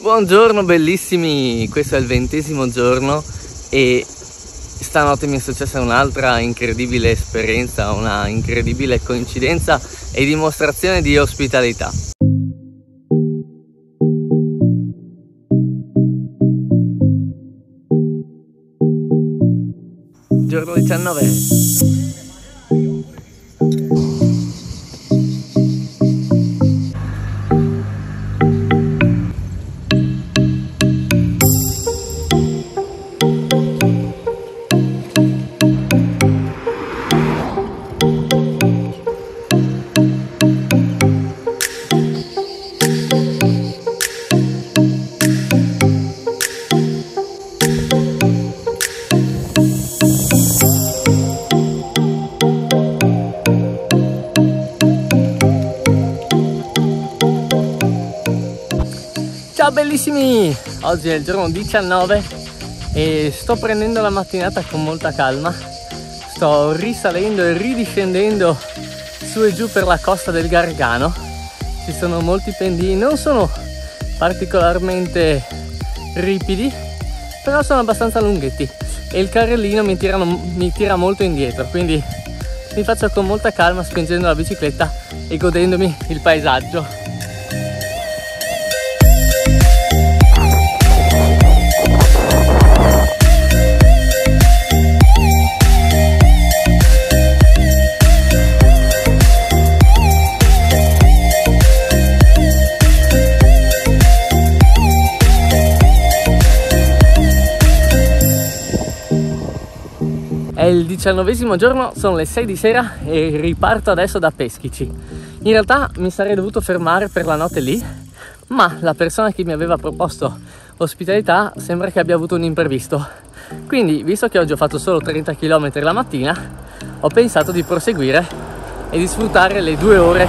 Buongiorno bellissimi, questo è il ventesimo giorno e stanotte mi è successa un'altra incredibile esperienza, una incredibile coincidenza e dimostrazione di ospitalità. Giorno 19 Ciao bellissimi! Oggi è il giorno 19 e sto prendendo la mattinata con molta calma. Sto risalendo e ridiscendendo su e giù per la costa del Gargano. Ci sono molti pendii, non sono particolarmente ripidi, però sono abbastanza lunghetti e il carrellino mi, tirano, mi tira molto indietro, quindi mi faccio con molta calma spingendo la bicicletta e godendomi il paesaggio. Il diciannovesimo giorno, sono le 6 di sera e riparto adesso da Peschici. In realtà mi sarei dovuto fermare per la notte lì, ma la persona che mi aveva proposto ospitalità sembra che abbia avuto un imprevisto. Quindi, visto che oggi ho fatto solo 30 km la mattina, ho pensato di proseguire e di sfruttare le due ore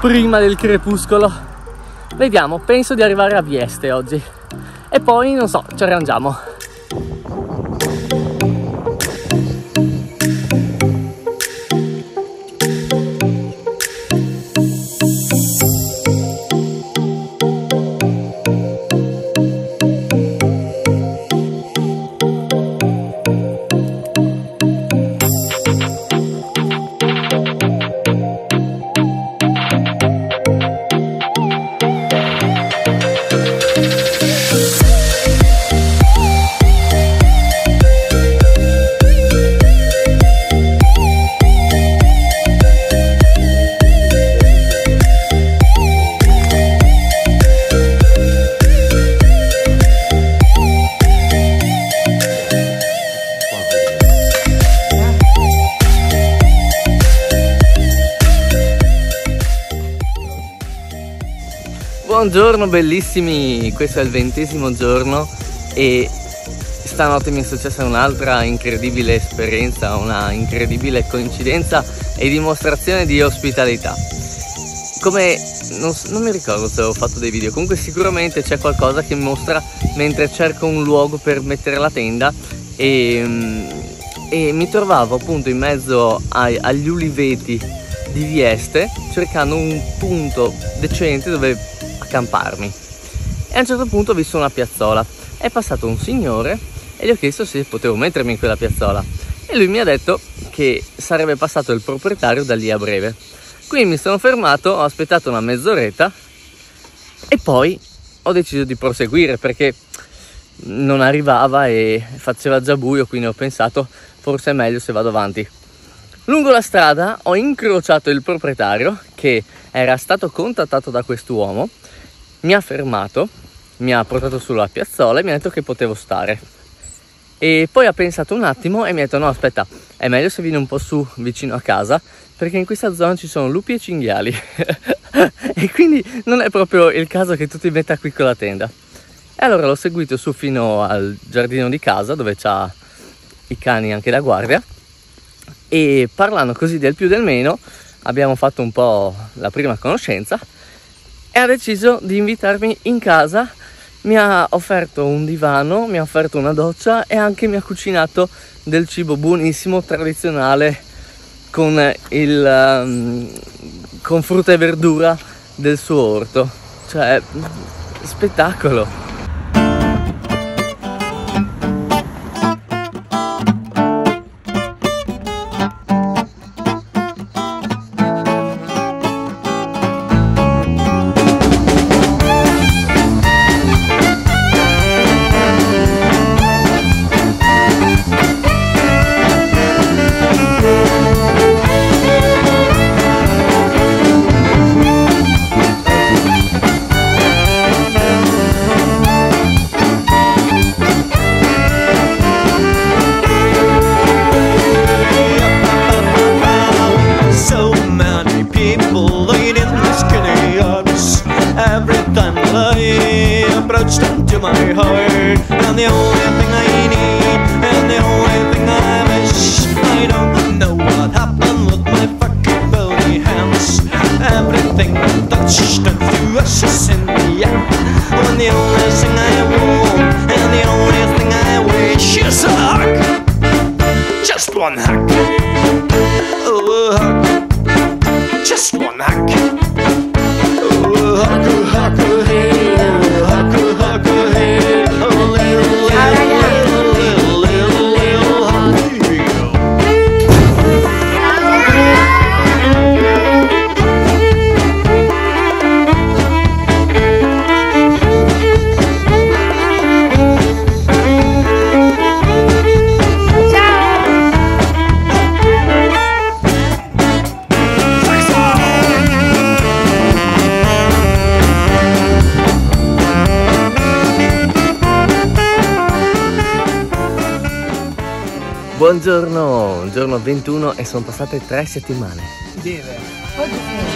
prima del crepuscolo. Vediamo, penso di arrivare a Vieste oggi. E poi, non so, ci arrangiamo. Buongiorno bellissimi, questo è il ventesimo giorno e stanotte mi è successa un'altra incredibile esperienza, una incredibile coincidenza e dimostrazione di ospitalità. Come non, non mi ricordo se ho fatto dei video, comunque sicuramente c'è qualcosa che mostra mentre cerco un luogo per mettere la tenda e, e mi trovavo appunto in mezzo ai, agli uliveti di Vieste cercando un punto decente dove accamparmi. E a un certo punto ho visto una piazzola. È passato un signore e gli ho chiesto se potevo mettermi in quella piazzola. E lui mi ha detto che sarebbe passato il proprietario da lì a breve. Quindi mi sono fermato, ho aspettato una mezz'oretta e poi ho deciso di proseguire perché non arrivava e faceva già buio, quindi ho pensato forse è meglio se vado avanti. Lungo la strada ho incrociato il proprietario che era stato contattato da quest'uomo mi ha fermato, mi ha portato sulla piazzola e mi ha detto che potevo stare. E poi ha pensato un attimo e mi ha detto no aspetta, è meglio se vieni un po' su vicino a casa perché in questa zona ci sono lupi e cinghiali e quindi non è proprio il caso che tu ti metta qui con la tenda. E allora l'ho seguito su fino al giardino di casa dove c'ha i cani anche da guardia e parlando così del più del meno abbiamo fatto un po' la prima conoscenza e ha deciso di invitarmi in casa mi ha offerto un divano, mi ha offerto una doccia e anche mi ha cucinato del cibo buonissimo, tradizionale, con, il, um, con frutta e verdura del suo orto. Cioè, spettacolo! me approached to my heart. And the only thing I need, and the only thing I wish, I don't know what happened with my fucking bony hands. Everything I touched turned to ashes in the end. And the only thing I want, and the only thing I wish is a hug. Just one hug. Buongiorno, giorno 21 e sono passate tre settimane. Deve. Basta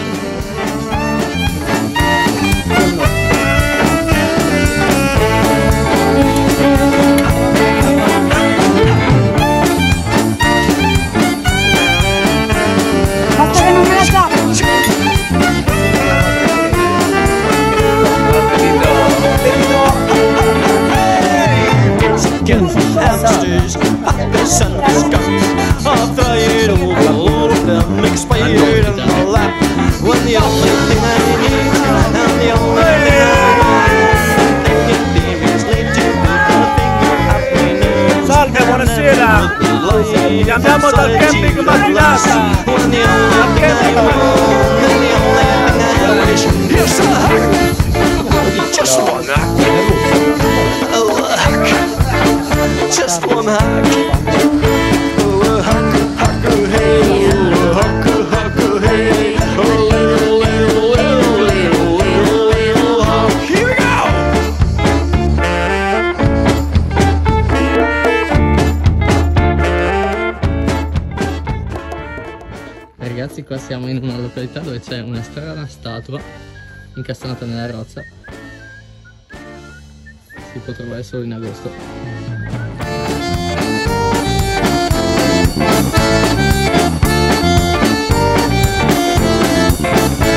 qua siamo in una località dove c'è una strana statua incastonata nella roccia. Si può trovare solo in agosto. Thank